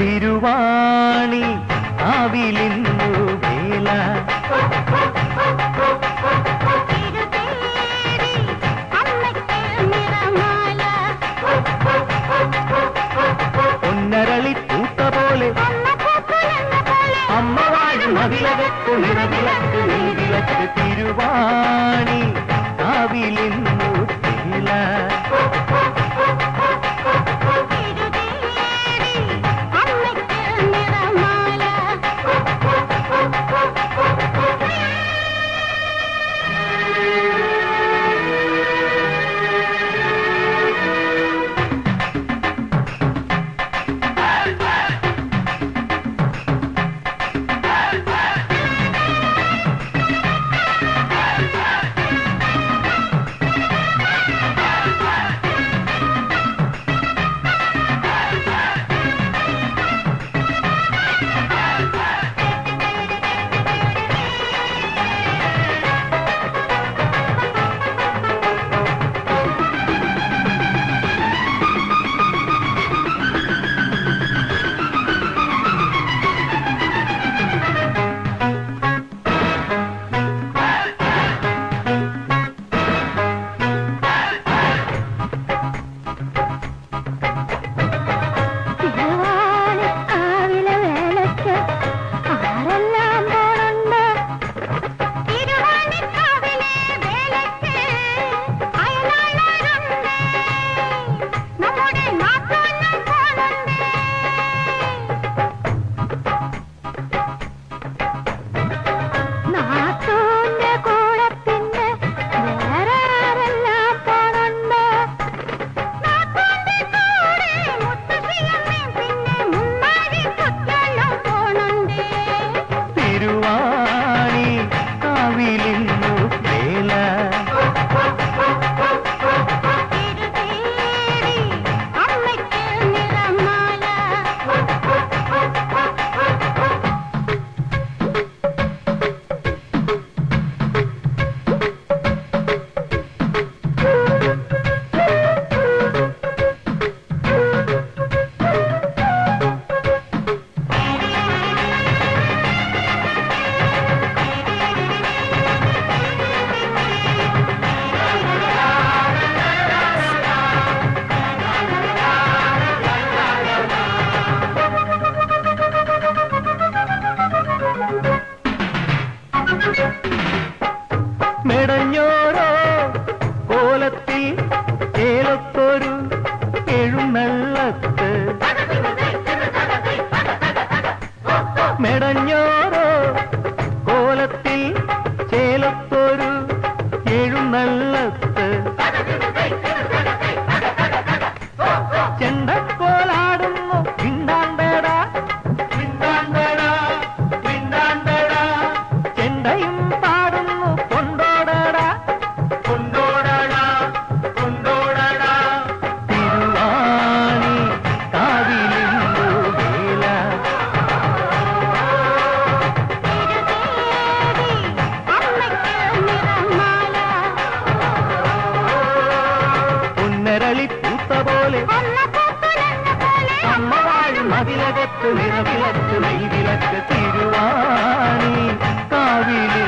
തിരുവാണി ആവിലിന്നു വേല ഒന്നരളി പൂത്ത പോലെ അമ്മ വാഴും അതിലകത്തു നിറവിലക്ക് നീവിലക്ക് തിരുവാണി ആവിലിന്നു വേല മെടഞ്ഞോരോ കോലത്തിൽ ഏലത്തൊരു എഴുന്നള്ളത്ത്. മെടഞ്ഞോ കാവിലകത്ത് നിറവിലത്ത് നെയ്വിലത്ത് തിരുവാണി കാവിലെ